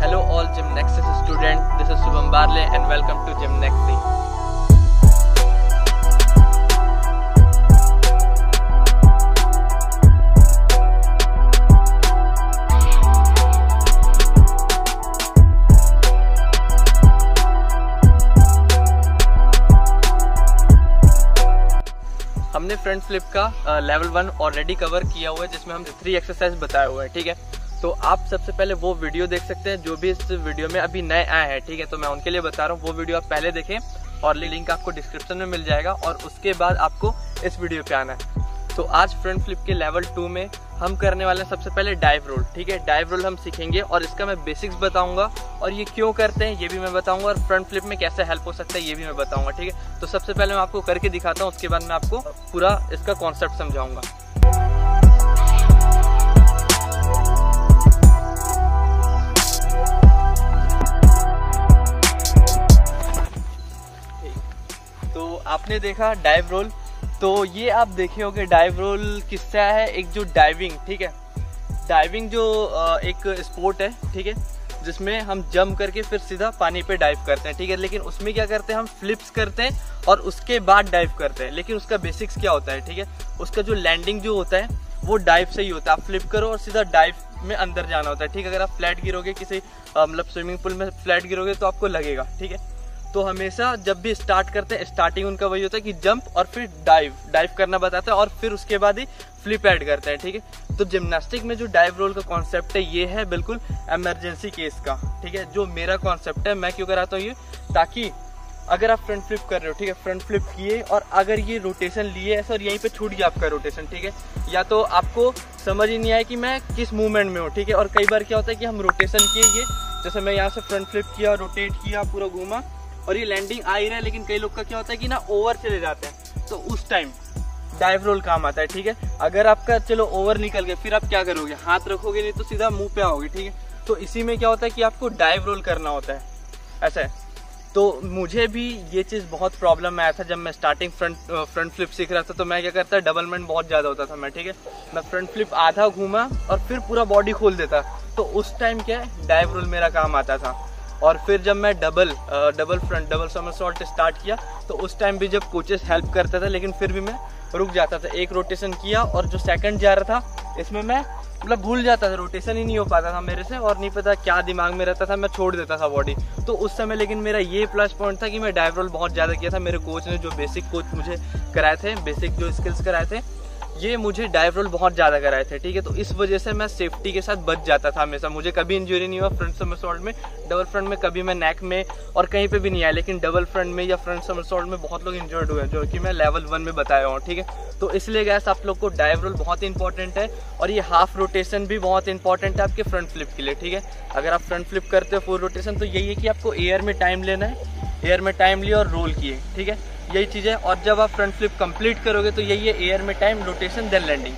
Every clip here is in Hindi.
Hello all gym Gymnexis student this is Shubham Barle and welcome to Gymnexis हमने फ्रंट फ्लिप का लेवल वन ऑलरेडी कवर किया हुआ है, जिसमें हम थ्री एक्सरसाइज बताए हुए हैं, ठीक है? तो आप सबसे पहले वो वीडियो देख सकते हैं जो भी इस वीडियो में अभी नए आए हैं, ठीक है? तो मैं उनके लिए बता रहा हूँ, वो वीडियो आप पहले देखें और लिंक आपको डिस्क्रिप्शन में मिल जाएगा और उसके बाद आपको इस वीडियो पे आना है। तो आज फ्रंट फ्लिप के लेवल टू में हम करने वाले हैं सबसे पहले डाइव रोल, ठीक है? डाइव रोल हम सीखेंगे और इसका मैं बेसिक्स बताऊँगा और ये क्यों करते हैं ये भी मैं बताऊँगा और फ्रंट फ्लिप में कैसे हेल्प हो सकता है ये भी मैं बताऊँगा, ठीक है? तो सबसे पहले मैं आपको करके दिखाता हूँ, उसके बाद मैं आपको पूरा इसका कॉन्सेप्ट समझाऊँगा। आपने देखा डाइव रोल तो ये आप देखे होगे डाइव रोल किससे है? एक जो डाइविंग ठीक है? डाइविंग जो एक स्पोर्ट है, ठीक है? जिसमें हम जंप करके फिर सीधा पानी पे डाइव करते हैं, ठीक है? लेकिन उसमें क्या करते हैं, हम फ्लिप्स करते हैं और उसके बाद डाइव करते हैं। लेकिन उसका बेसिक्स क्या होता है, ठीक है? उसका जो लैंडिंग जो होता है, वो डाइव से ही होता है। आप फ्लिप करो और सीधा डाइव में अंदर जाना होता है, ठीक है? अगर आप फ्लैट गिरोगे, किसी मतलब स्विमिंग पूल में फ्लैट गिरोगे तो आपको लगेगा, ठीक है? तो हमेशा जब भी स्टार्ट करते हैं स्टार्टिंग उनका वही होता है कि जंप और फिर डाइव डाइव करना बताता है और फिर उसके बाद ही फ्लिप ऐड करते हैं, ठीक है? तो जिम्नास्टिक में जो डाइव रोल का कॉन्सेप्ट है, ये है बिल्कुल एमरजेंसी केस का, ठीक है? जो मेरा कॉन्सेप्ट है, मैं क्यों कराता हूँ ये? ताकि अगर आप फ्रंट फ्लिप कर रहे हो, ठीक है? फ्रंट फ्लिप किए और अगर ये रोटेशन लिए ऐसा और यहीं पे छूट गया आपका रोटेशन ठीक है? या तो आपको समझ ही नहीं आया कि मैं किस मूवमेंट में हूँ, ठीक है? और कई बार क्या होता है कि हम रोटेशन किए ये, जैसे मैं यहाँ से फ्रंट फ्लिप किया रोटेट किया, पूरा घूमा और ये लैंडिंग आ ही रहा है, लेकिन कई लोग का क्या होता है कि ना ओवर चले जाते हैं। तो उस टाइम डाइव रोल काम आता है, ठीक है? अगर आपका, चलो ओवर निकल गया, फिर आप क्या करोगे? हाथ रखोगे नहीं तो सीधा मुँह पे आओगे, ठीक है? तो इसी में क्या होता है कि आपको डाइव रोल करना होता है। ऐसा तो मुझे भी ये चीज़ बहुत प्रॉब्लम आया था, जब मैं स्टार्टिंग फ्रंट फ्रंट फ्लिप सीख रहा था तो मैं क्या करता डबल डबलमेंट बहुत ज़्यादा होता था मैं, ठीक है? मैं फ्रंट फ्लिप आधा घूमा और फिर पूरा बॉडी खोल देता। तो उस टाइम क्या डाइव रोल मेरा काम आता था। और फिर जब मैं double double front double somersault start किया तो उस टाइम भी जब कोचेस हेल्प करते थे, लेकिन फिर भी मैं रुक जाता था। एक रोटेशन किया और जो सेकंड जा रहा था, इसमें मैं मतलब भूल जाता था। रोटेशन ही नहीं हो पाता था मेरे से और नहीं पता क्या दिमाग में रहता था, मैं छोड़ देता था बॉडी तो उस समय लेकिन मेरा ये प्लस पॉइंट था कि मैं डाइव रोल बहुत ज़्यादा किया था। मेरे कोच ने जो बेसिक कोच मुझे कराए थे बेसिक जो स्किल्स कराए थे ये मुझे डाइव रोल बहुत ज़्यादा कराए थे, ठीक है? तो इस वजह से मैं सेफ्टी के साथ बच जाता था हमेशा। मुझे कभी इंजरी नहीं हुआ फ्रंट समरसॉल्ट में डबल फ्रंट में कभी मैं नेक में और कहीं पे भी नहीं आया, लेकिन डबल फ्रंट में या फ्रंट समरसॉल्ट में बहुत लोग इंजर्ड हुए हैं, जो कि मैं लेवल वन में बताया हूँ, ठीक है? तो इसलिए गैस आप लोग को डाइव रोल बहुत इंपॉर्टेंट है और ये हाफ़ रोटेशन भी बहुत इंपॉर्टेंट है आपके फ्रंट फ्लिप के लिए, ठीक है? अगर आप फ्रंट फ्लिप करते हो फुल रोटेशन तो यही है कि आपको एयर में टाइम लेना है एयर में टाइम लिया और रोल किए, ठीक है? यही चीज़ है। और जब आप फ्रंट फ्लिप कंप्लीट करोगे तो यही है एयर में टाइम रोटेशन देन लैंडिंग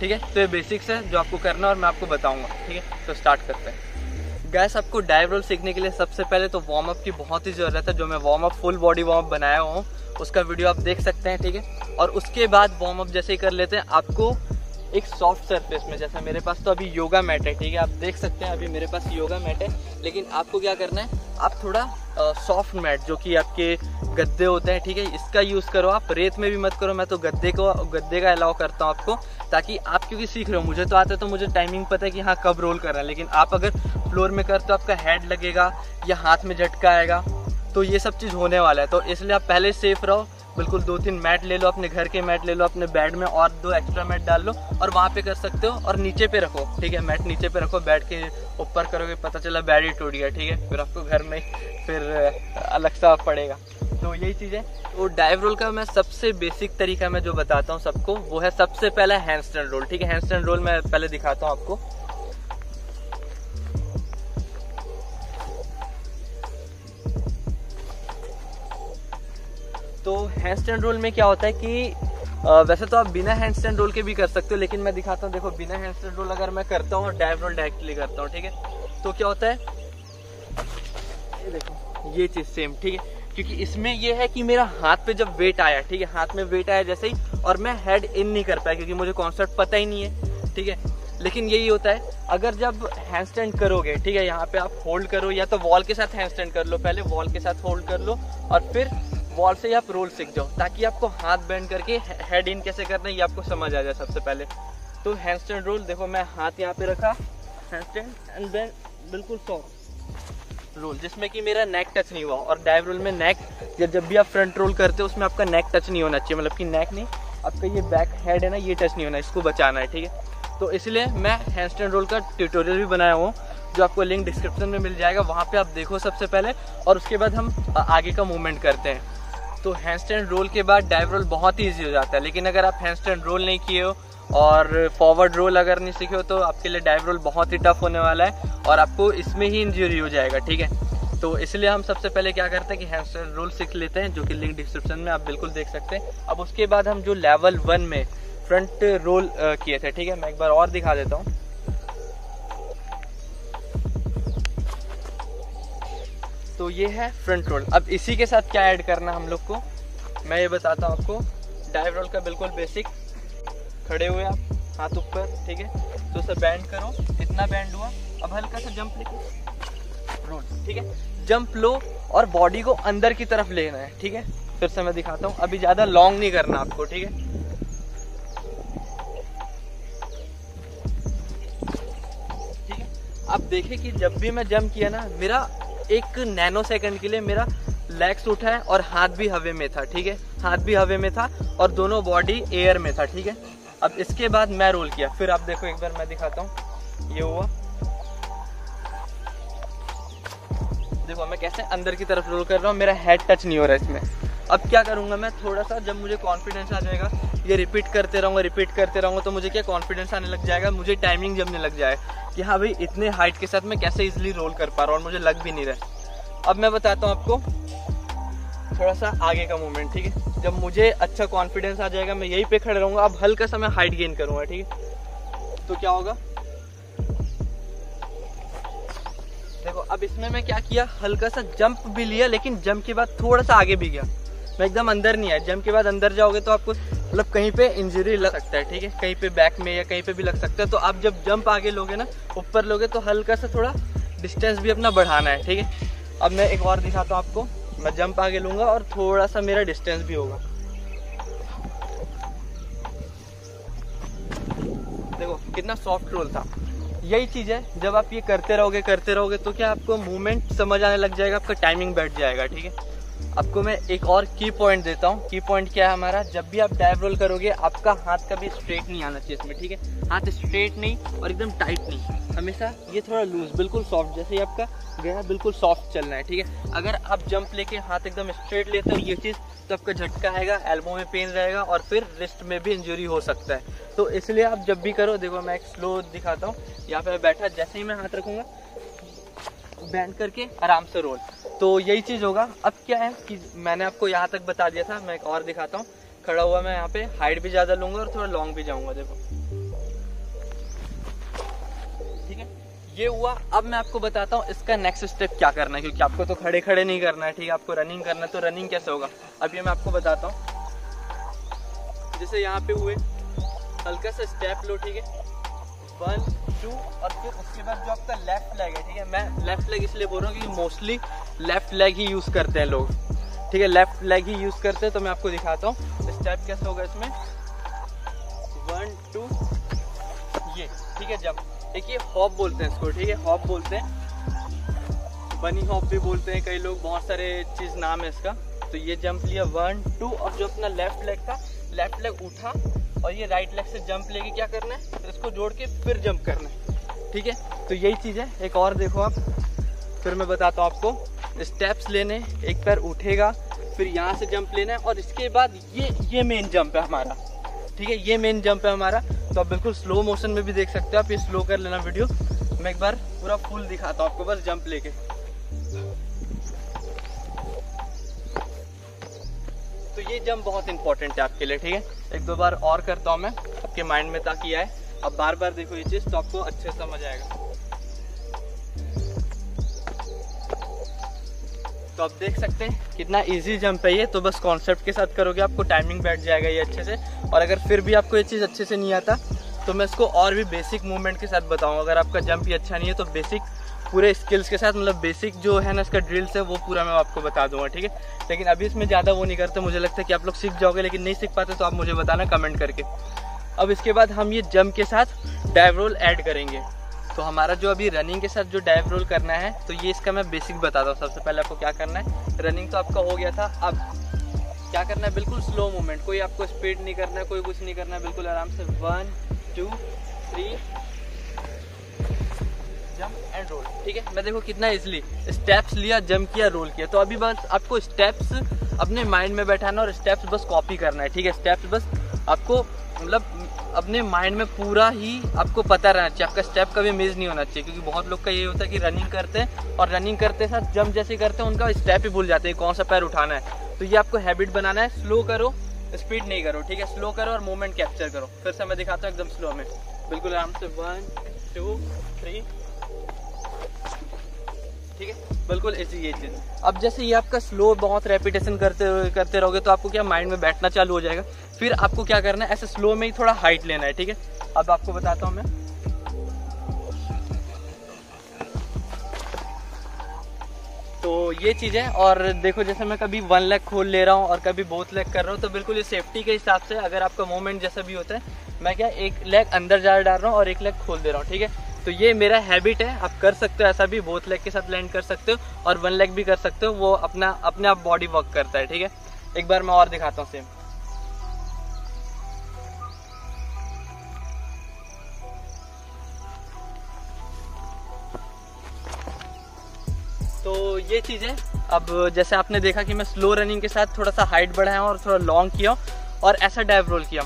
ठीक है? तो ये बेसिक्स है जो आपको करना है और मैं आपको बताऊँगा। ठीक है? तो स्टार्ट करते हैं। गैस आपको डाइव रोल सीखने के लिए सबसे पहले तो वार्म अप की बहुत ही ज़रूरत है। जो मैं warm up full body warm up बनाया हूँ, उसका वीडियो आप देख सकते हैं, ठीक है? और उसके बाद वार्म अप जैसे ही कर लेते हैं, आपको एक सॉफ्ट सरफेस में, जैसा मेरे पास तो अभी योगा मैट है, ठीक है? आप देख सकते हैं, अभी मेरे पास योगा मैट है, लेकिन आपको क्या करना है? आप थोड़ा सॉफ्ट मैट जो कि आपके गद्दे होते हैं, ठीक है? इसका यूज़ करो आप, रेत में भी मत करो, मैं तो गद्दे को, गद्दे का अलाउ करता हूँ आपको, ताकि आप क्योंकि सीख रहे हो, मुझे तो आता है तो मुझे टाइमिंग पता है कि हाँ कब रोल कर करना है, लेकिन आप अगर फ्लोर में कर तो आपका हेड लगेगा या हाथ में झटका आएगा तो ये सब चीज़ होने वाला है तो इसलिए आप पहले सेफ़ रहो बिल्कुल दो तीन मैट ले लो अपने घर के मैट ले लो अपने बेड में और दो एक्स्ट्रा मैट डाल लो और वहाँ पे कर सकते हो और नीचे पे रखो, ठीक है? मैट नीचे पे रखो, बेड के ऊपर करोगे, पता चला बेड ही टूट गया, ठीक है? फिर आपको घर में फिर अलग सा पड़ेगा। तो यही चीज़। है तो डाइव रोल का मैं सबसे बेसिक तरीका मैं जो बताता हूँ सबको, वो है सबसे पहला हैंड स्टैंड रोल, ठीक है? हैंड स्टैंड रोल मैं पहले दिखाता हूँ आपको। तो हैंड स्टैंड रोल में क्या होता है कि वैसे तो आप बिना हैंड स्टैंड रोल के भी कर सकते हो, लेकिन मैं दिखाता हूँ, देखो, बिना हैंड स्टैंड रोल अगर मैं करता हूँ और रोल डायरेक्टली करता हूँ, ठीक है? तो क्या होता है? ये देखो, ये चीज़ सेम ठीक है? क्योंकि इसमें ये है कि मेरा हाथ पे जब वेट आया, ठीक है, हाथ में वेट आया जैसे ही, और मैं हेड इन नहीं कर पाया, क्योंकि मुझे कॉन्सेप्ट पता ही नहीं है, ठीक है? लेकिन यही होता है, अगर जब हैंड स्टैंड करोगे, ठीक है, यहाँ पे आप होल्ड करो, या तो वॉल के साथ हैंड स्टैंड कर लो, पहले वॉल के साथ होल्ड कर लो, और फिर वॉल से आप रोल सीख जाओ ताकि आपको हाथ बैंड करके हेड इन कैसे करना है, ये आपको समझ आ जाए सबसे पहले। तो हैंड स्टैंड रोल देखो मैं हाथ यहाँ पे रखा हैंड स्टैंड एंड देन बिल्कुल सॉफ्ट रोल जिसमें कि मेरा नेक टच नहीं हुआ। और डाइव रोल में नेक जब जब भी आप फ्रंट रोल करते हो, उसमें आपका नेक टच नहीं होना चाहिए मतलब कि नेक नहीं, आपका ये बैक हेड है ना, ये टच नहीं होना, इसको बचाना है, ठीक है? तो इसलिए मैं हैंड स्टैंड रोल का ट्यूटोरियल भी बनाया हूँ, जो आपको लिंक डिस्क्रिप्शन में मिल जाएगा, वहाँ पे आप देखो सबसे पहले, और उसके बाद हम आगे का मूवमेंट करते हैं। तो हैंड स्टैंड रोल के बाद डाइव रोल बहुत ही ईजी हो जाता है। लेकिन अगर आप हैंड स्टैंड रोल नहीं किए हो और फॉरवर्ड रोल अगर नहीं सीखे हो तो आपके लिए डाइव रोल बहुत ही टफ होने वाला है और आपको इसमें ही इंजरी हो जाएगा, ठीक है? तो इसलिए हम सबसे पहले क्या करते हैं कि हैमस्टर रोल सीख लेते हैं, जो कि लिंक डिस्क्रिप्शन में आप बिल्कुल देख सकते हैं। अब उसके बाद हम जो लेवल वन में फ्रंट रोल किए थे, ठीक है? मैं एक बार और दिखा देता हूँ। तो ये है फ्रंट रोल अब इसी के साथ क्या ऐड करना हम लोग को? मैं ये बताता हूँ आपको. डाइव रोल का बिल्कुल बेसिक खड़े हुए आप, हाथ ऊपर, ठीक है? तो सर बैंड करो. इतना बैंड हुआ. अब हल्का सा जंप लेके रोल ठीक है? जंप लो और बॉडी को अंदर की तरफ़ लेना है, ठीक है? फिर से मैं दिखाता हूँ. अभी ज़्यादा लॉन्ग नहीं करना आपको, ठीक है? ठीक है? अब देखे कि जब भी मैं जंप किया ना, मेरा एक नैनो सेकंड के लिए मेरा लेग्स उठा है और हाथ भी हवे में था, ठीक है? हाथ भी हवे में था और दोनों बॉडी एयर में था, ठीक है? अब इसके बाद मैं रोल किया। फिर आप देखो, एक बार मैं दिखाता हूँ। ये हुआ। देखो, मैं कैसे अंदर की तरफ़ रोल कर रहा हूँ। मेरा हेड टच नहीं हो रहा है इसमें। अब क्या करूँगा मैं? थोड़ा सा जब मुझे कॉन्फिडेंस आ जाएगा, ये रिपीट करते रहूँगा रिपीट करते रहूँगा तो मुझे क्या कॉन्फिडेंस आने लग जाएगा? मुझे टाइमिंग जमने लग जाए कि हाँ भाई, इतने हाइट के साथ मैं कैसे इजिली रोल कर पा रहा हूँ और मुझे लग भी नहीं रहा अब मैं बताता हूँ आपको, थोड़ा सा आगे का मूवमेंट ठीक है? जब मुझे अच्छा कॉन्फिडेंस आ जाएगा, मैं यहीं पे खड़े रहूँगा, अब हल्का सा मैं हाइट गेन करूँगा, ठीक है? तो क्या होगा? देखो, अब इसमें मैं क्या किया? हल्का सा जंप भी लिया, लेकिन जंप के बाद थोड़ा सा आगे भी गया। मैं एकदम अंदर नहीं आया। जंप के बाद अंदर जाओगे तो आपको मतलब कहीं पे इंजरी लग सकता है, ठीक है? कहीं पे बैक में या कहीं पे भी लग सकता है। तो आप जब जंप आगे लोगे ना, ऊपर लोगे तो हल्का सा थोड़ा डिस्टेंस भी अपना बढ़ाना है, ठीक है? अब मैं एक और दिखाता हूँ आपको। मैं जंप आगे लूँगा और थोड़ा सा मेरा डिस्टेंस भी होगा। देखो, कितना सॉफ्ट रोल था। यही चीज़ है, जब आप ये करते रहोगे करते रहोगे तो क्या आपको मूवमेंट समझ आने लग जाएगा, आपका टाइमिंग बैठ जाएगा, ठीक है? आपको मैं एक और की पॉइंट देता हूँ। की पॉइंट क्या है हमारा? जब भी आप डाइव रोल करोगे, आपका हाथ कभी स्ट्रेट नहीं आना चाहिए इसमें, ठीक है? हाथ स्ट्रेट नहीं और एकदम टाइट नहीं। हमेशा ये थोड़ा लूज बिल्कुल सॉफ्ट जैसे ही आपका गया बिल्कुल सॉफ्ट चलना है, ठीक है? अगर आप जंप लेके हाथ एकदम स्ट्रेट लेते हो, ये चीज़ तो आपका झटका आएगा एल्बो में पेन रहेगा और फिर रिस्ट में भी इंजरी हो सकता है। तो इसलिए आप जब भी करो, देखो मैं एक स्लो दिखाता हूँ। यहाँ पे बैठा, जैसे ही मैं हाथ रखूँगा बैंड करके आराम से रोल। तो यही चीज़ होगा। अब क्या है कि मैंने आपको यहाँ तक बता दिया था, मैं एक और दिखाता हूँ। खड़ा हुआ मैं यहाँ पे, हाइट भी ज़्यादा लूँगा और थोड़ा लॉन्ग भी जाऊँगा, देखो। ठीक है? ये हुआ। अब मैं आपको बताता हूँ इसका नेक्स्ट स्टेप क्या करना है, क्योंकि आपको तो खड़े खड़े नहीं करना है, ठीक है? आपको रनिंग करना है तो रनिंग कैसे होगा? अब ये मैं आपको बताता हूँ। जैसे यहाँ पे हुए, हल्का सा स्टेप लो, ठीक है? वन टू और फिर उसके बाद जो आपका लेफ़्ट लेग है, ठीक है? मैं लेफ़्ट लेग इसलिए बोल रहा हूँ क्योंकि मोस्टली लेफ़्ट लेग ही यूज़ करते हैं लोग। ठीक है लेफ़्ट लेग ही यूज़ करते हैं तो मैं आपको दिखाता हूँ। स्टेप कैसे होगा इसमें? वन टू ये, ठीक है, जब देखिए हॉप बोलते हैं इसको, ठीक है? हॉप बोलते हैं। बनी हॉप भी बोलते हैं, कई लोग, बहुत सारे चीज़ नाम है इसका। तो ये जंप लिया वन टू और जो अपना लेफ़्ट लेग था लेफ़्ट लेग उठा और ये राइट लेग से जंप लेके क्या करना है? तो इसको जोड़ के फिर जंप करना है। ठीक है? तो यही चीज़ है। एक और देखो आप। फिर मैं बताता हूँ आपको। स्टेप्स लेने, एक पैर उठेगा, फिर यहाँ से जंप लेना है और इसके बाद ये ये मेन जंप है हमारा। ठीक है? ये मेन जंप है हमारा। तो आप बिल्कुल स्लो मोशन में भी देख सकते हो आप। ये स्लो कर लेना वीडियो मैं एक बार पूरा फुल दिखाता हूँ आपको बस जंप लेके। ये जंप बहुत इंपॉर्टेंट है आपके लिए, ठीक है? एक दो बार और करता हूँ मैं, आपके माइंड में ताकि आए। अब बार बार देखो ये चीज़ तो आपको अच्छे समझ आएगा। तो आप देख सकते हैं कितना इजी जंप है ये। तो बस कॉन्सेप्ट के साथ करोगे, आपको टाइमिंग बैठ जाएगा ये अच्छे से। और अगर फिर भी आपको ये चीज़ अच्छे से नहीं आता तो मैं इसको और भी बेसिक मूवमेंट के साथ बताऊँगा अगर आपका जंप ही अच्छा नहीं है तो बेसिक पूरे स्किल्स के साथ मतलब बेसिक जो है ना इसका ड्रिल्स है, वो पूरा मैं आपको बता दूँगा, ठीक है? लेकिन अभी इसमें ज़्यादा वो नहीं करते, मुझे लगता है कि आप लोग सीख जाओगे, लेकिन नहीं सीख पाते तो आप मुझे बताना कमेंट करके। अब इसके बाद हम ये जंप के साथ डाइव रोल ऐड करेंगे। तो हमारा जो अभी रनिंग के साथ जो डाइव रोल करना है तो ये इसका मैं बेसिक बताता हूँ। सबसे पहले आपको क्या करना है? रनिंग तो आपका हो गया था, अब क्या करना है? बिल्कुल स्लो मूवमेंट कोई आपको स्पीड नहीं करना है कोई कुछ नहीं करना है बिल्कुल आराम से one two three jump and roll. ठीक है? मैं देखो कितना इजली स्टेप्स लिया जंप किया रोल किया। तो अभी बस आपको स्टेप्स अपने माइंड में बैठाना और स्टेप्स बस कॉपी करना है, ठीक है? स्टेप्स बस आपको मतलब अपने माइंड में पूरा ही आपको पता रहना चाहिए। आपका स्टेप कभी मिस नहीं होना चाहिए, क्योंकि बहुत लोग का ये होता है कि रनिंग करते हैं और रनिंग करते साथ जंप जैसे करते हैं, उनका स्टेप ही भूल जाते हैं कौन सा पैर उठाना है। तो ये आपको हैबिट बनाना है स्लो करो स्पीड नहीं करो, ठीक है? स्लो करो और मूवमेंट कैप्चर करो। फिर से मैं दिखाता हूँ एकदम स्लो में। बिल्कुल आराम से वन टू थ्री ठीक है? बिल्कुल ऐसी ये चीज़। अब जैसे ये आपका स्लो बहुत रेपिटेशन करते करते रहोगे तो आपको क्या माइंड में बैठना चालू हो जाएगा? फिर आपको क्या करना है? ऐसे स्लो में ही थोड़ा हाइट लेना है, ठीक है? अब आपको बताता हूँ मैं। तो ये चीज़ है और देखो, जैसे मैं कभी वन लेग खोल ले रहा हूँ, और कभी बोथ लेग कर रहा हूँ तो बिल्कुल ये सेफ्टी के हिसाब से अगर आपका मूवमेंट जैसा भी होता है, मैं क्या एक लेग अंदर जा डाल रहा हूँ, और एक लेग खोल दे रहा हूँ, ठीक है? तो ये मेरा हैबिट है। आप कर सकते हो ऐसा भी बोथ लेग के साथ लैंड कर सकते हो और वन लेग भी कर सकते हो। वो अपना, अपने आप बॉडी वर्क करता है, ठीक है? एक बार मैं और दिखाता हूँ सेम तो ये चीज़, अब जैसे आपने देखा कि मैं स्लो रनिंग के साथ थोड़ा सा हाइट बढ़ाया और थोड़ा लॉन्ग किया और ऐसा डाइव रोल किया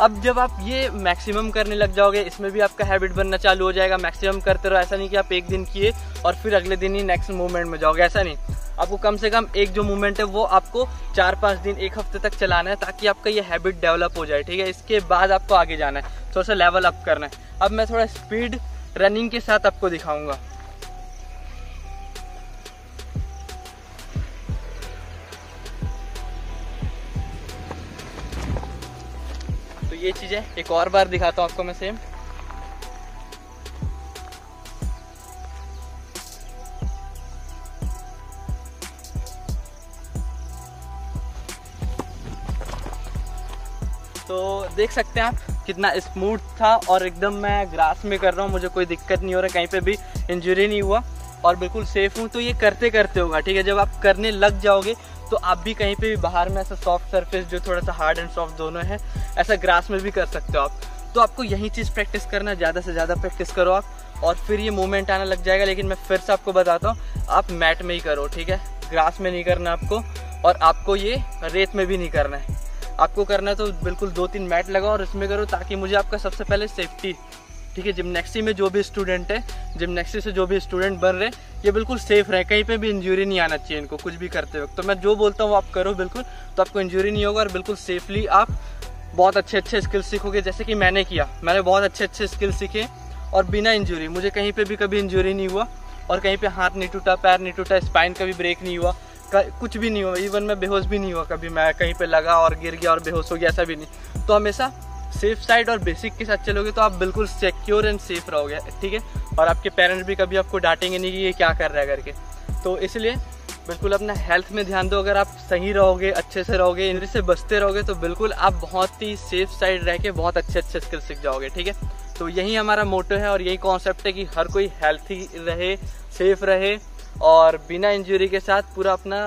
अब जब आप ये मैक्सिमम करने लग जाओगे, इसमें भी आपका हैबिट बनना चालू हो जाएगा। मैक्सिमम करते रहो, ऐसा नहीं कि आप एक दिन किए और फिर अगले दिन ही नेक्स्ट मूवमेंट में जाओगे, ऐसा नहीं। आपको कम से कम एक जो मूवमेंट है, वो आपको चार पाँच दिन, एक हफ़्ते तक चलाना है, ताकि आपका ये हैबिट डेवलप हो जाए, ठीक है? इसके बाद आपको आगे जाना है, थोड़ा सा लेवल अप करना है। अब मैं थोड़ा स्पीड रनिंग के साथ आपको दिखाऊँगा। ये चीज़ है एक और बार दिखाता हूँ आपको मैं सेम तो देख सकते हैं आप कितना स्मूथ था और एकदम मैं ग्रास में कर रहा हूँ, मुझे कोई दिक्कत नहीं हो रहा, कहीं पे भी इंजरी नहीं हुआ और बिल्कुल सेफ़ हूँ। तो ये करते करते होगा, ठीक है? जब आप करने लग जाओगे तो आप भी कहीं पे भी बाहर में ऐसा सॉफ्ट सरफेस जो थोड़ा सा हार्ड एंड सॉफ्ट दोनों है, ऐसा ग्रास में भी कर सकते हो आप। तो आपको यही चीज़ प्रैक्टिस करना, ज़्यादा से ज़्यादा प्रैक्टिस करो आप, और फिर ये मूवमेंट आना लग जाएगा, लेकिन मैं फिर से आपको बताता हूँ, आप मैट में ही करो, ठीक है? ग्रास में नहीं करना आपको, और आपको ये रेत में भी नहीं करना है। आपको करना है तो बिल्कुल दो तीन मैट लगाओ और इसमें करो ताकि मुझे आपका सबसे पहले सेफ्टी ठीक है जिमनेक्सी में जो भी स्टूडेंट है जिमनेक्सी से जो भी स्टूडेंट बन रहे ये बिल्कुल सेफ़ रहे, कहीं पे भी इंजरी नहीं आना चाहिए इनको, कुछ भी करते वक्त। तो मैं जो बोलता हूँ आप करो बिल्कुल तो आपको इंजरी नहीं होगा और बिल्कुल सेफली आप बहुत अच्छे अच्छे स्किल्स सीखोगे, जैसे कि मैंने किया। मैंने बहुत अच्छे अच्छे स्किल्स सीखे और बिना इंजरी मुझे कहीं पर भी कभी इंजरी नहीं हुआ और कहीं पर हाथ नहीं टूटा, पैर नहीं टूटा स्पाइन कभी ब्रेक नहीं हुआ कुछ भी नहीं हुआ इवन मैं बेहोश भी नहीं हुआ कभी, मैं कहीं पे लगा और गिर गया और बेहोश हो गया, ऐसा भी नहीं। तो हमेशा सेफ़ साइड और बेसिक के साथ चलोगे तो आप बिल्कुल सिक्योर एंड सेफ़ रहोगे, ठीक है? और आपके पेरेंट्स भी कभी आपको डांटेंगे नहीं कि ये क्या कर रहा है करके। तो इसलिए बिल्कुल अपना हेल्थ में ध्यान दो। अगर आप सही रहोगे, अच्छे से रहोगे इंजरी से बचते रहोगे तो बिल्कुल आप बहुत ही सेफ़ साइड रह के बहुत अच्छे अच्छे स्किल सीख जाओगे, ठीक है? तो यही हमारा मोटो है और यही कॉन्सेप्ट है कि हर कोई हेल्थी रहे सेफ़ रहे और बिना इंजरी के साथ पूरा अपना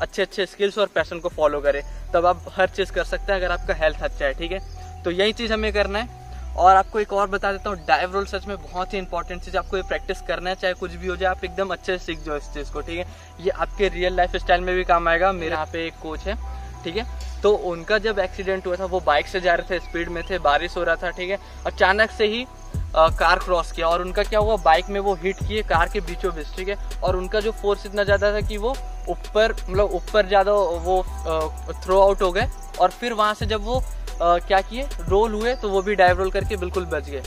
अच्छे अच्छे स्किल्स और पैशन को फॉलो करे। तब आप हर चीज़ कर सकते हैं अगर आपका हेल्थ अच्छा है, ठीक है? तो यही चीज़ हमें करना है। और आपको एक और बता देता हूँ डाइव रोल सच में बहुत ही इंपॉर्टेंट चीज़ आपको ये प्रैक्टिस करना है चाहे कुछ भी हो जाए आप एकदम अच्छे से सीख जाओ इस चीज़ को ठीक है? ये आपके रियल लाइफ स्टाइल में भी काम आएगा। मेरे यहाँ पे एक कोच है ठीक है? तो उनका जब एक्सीडेंट हुआ था वो बाइक से जा रहे थे स्पीड में थे बारिश हो रहा था ठीक है? अचानक से ही आ, कार क्रॉस किया और उनका क्या हुआ बाइक में वो हिट किए कार के बीचों बीच ठीक है? और उनका जो फोर्स इतना ज़्यादा था कि वो ऊपर मतलब ऊपर ज़्यादा वो थ्रो आउट हो गए। और फिर वहाँ से जब वो क्या किए? रोल हुए तो वो भी डाइव रोल करके बिल्कुल बच गए।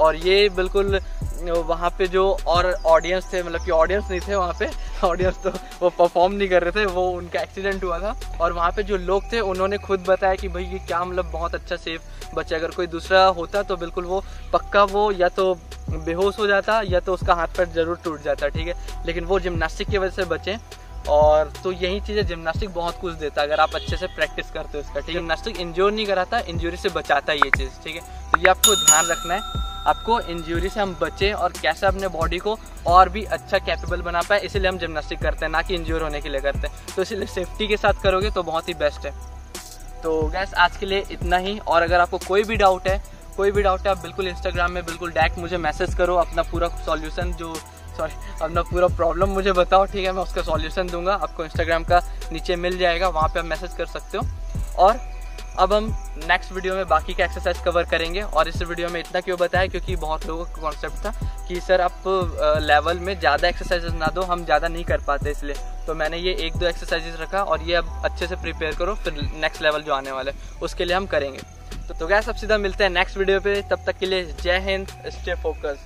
और ये बिल्कुल, वहाँ पे जो और ऑडियंस थे मतलब कि ऑडियंस नहीं थे वहाँ पे ऑडियंस तो वो परफॉर्म नहीं कर रहे थे, वो उनका एक्सीडेंट हुआ था। और वहाँ पे जो लोग थे, उन्होंने खुद बताया कि भाई, ये क्या मतलब बहुत अच्छा सेफ़ बच्चा अगर कोई दूसरा होता तो बिल्कुल वो पक्का वो या तो बेहोश हो जाता, या तो उसका हाथ पैर ज़रूर टूट जाता, ठीक है? लेकिन वो जिमनास्टिक की वजह से बचे। और तो यही चीज़ें जिमनास्टिक बहुत कुछ देता है, अगर आप अच्छे से प्रैक्टिस करते हो इसका, ठीक है? जिमनास्टिक इंजोर नहीं कराता इंजरी से बचाता है ये चीज़, ठीक है? तो ये आपको ध्यान रखना है, आपको इंजरी से हम बचें और कैसे अपने बॉडी को और भी अच्छा कैपेबल बना पाए, इसीलिए हम जिमनास्टिक करते हैं, ना कि इंजोर होने के लिए करते हैं। तो इसीलिए सेफ्टी के साथ करोगे तो बहुत ही बेस्ट है। तो गैस आज के लिए इतना ही, और अगर आपको कोई भी डाउट है, कोई भी डाउट है, आप बिल्कुल इंस्टाग्राम में बिल्कुल डायरेक्ट मुझे मैसेज करो, अपना पूरा सॉल्यूशन जो सॉरी अपना पूरा प्रॉब्लम मुझे बताओ ठीक है? मैं उसका सॉल्यूशन दूँगा आपको इंस्टाग्राम का नीचे मिल जाएगा वहाँ पे आप मैसेज कर सकते हो। और अब हम नेक्स्ट वीडियो में बाकी का एक्सरसाइज कवर करेंगे। और इस वीडियो में इतना क्यों बताया? क्योंकि बहुत लोगों का कॉन्सेप्ट था कि सर आप लेवल में ज़्यादा एक्सरसाइजेस ना दो हम ज़्यादा नहीं कर पाते इसलिए। तो मैंने ये एक दो एक्सरसाइजेस रखा और ये अब अच्छे से प्रिपेयर करो फिर नेक्स्ट लेवल जो आने वाले उसके लिए हम करेंगे। तो, तो गैस अब सीधा मिलते हैं नेक्स्ट वीडियो पे। तब तक के लिए जय हिंद स्टे फोकस